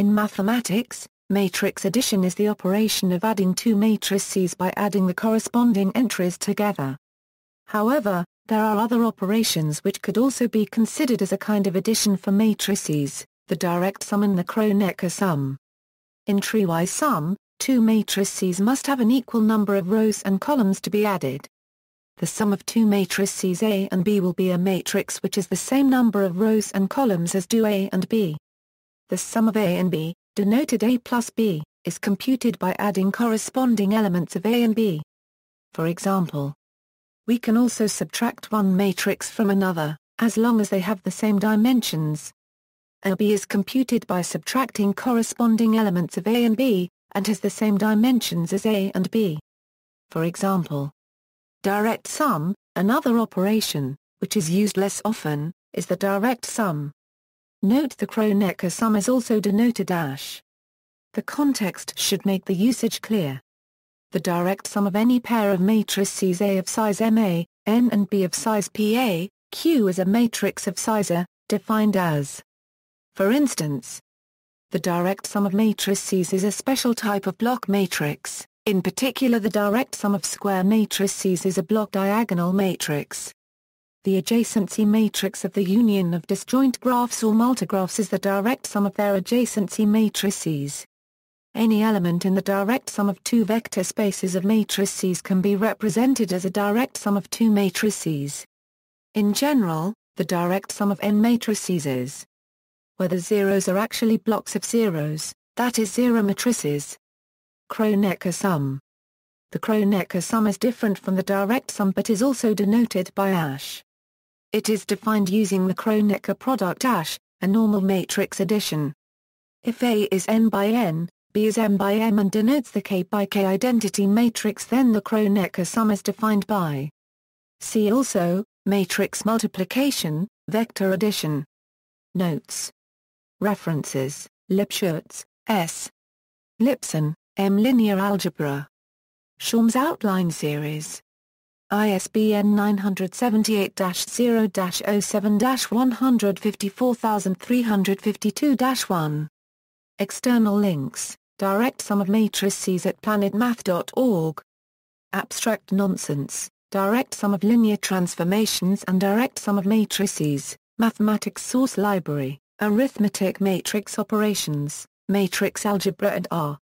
In mathematics, matrix addition is the operation of adding two matrices by adding the corresponding entries together. However, there are other operations which could also be considered as a kind of addition for matrices, the direct sum and the Kronecker sum. Entrywise sum, two matrices must have an equal number of rows and columns to be added. The sum of two matrices A and B will be a matrix which is the same number of rows and columns as do A and B. The sum of A and B, denoted A plus B, is computed by adding corresponding elements of A and B. For example, we can also subtract one matrix from another, as long as they have the same dimensions. AB is computed by subtracting corresponding elements of A and B, and has the same dimensions as A and B. For example, direct sum, another operation, which is used less often, is the direct sum. Note the Kronecker sum is also denoted dash. The context should make the usage clear. The direct sum of any pair of matrices A of size MA, N and B of size PA, Q is a matrix of size A, defined as for instance, the direct sum of matrices is a special type of block matrix, in particular the direct sum of square matrices is a block diagonal matrix. The adjacency matrix of the union of disjoint graphs or multigraphs is the direct sum of their adjacency matrices. Any element in the direct sum of two vector spaces of matrices can be represented as a direct sum of two matrices. In general, the direct sum of n matrices is where the zeros are actually blocks of zeros, that is zero matrices. Kronecker sum. The Kronecker sum is different from the direct sum but is also denoted by ash. It is defined using the Kronecker product ash, a normal matrix addition. If A is n by n, B is m by m and denotes the k by k identity matrix then the Kronecker sum is defined by. See also, matrix multiplication, vector addition. Notes References, Lipschutz, S. Lipson, M. Linear Algebra. Schaum's Outline Series. ISBN 978-0-07-154352-1. External links, direct sum of matrices at planetmath.org. Abstract nonsense, direct sum of linear transformations and direct sum of matrices, mathematics source library. Arithmetic matrix operations, matrix algebra and R.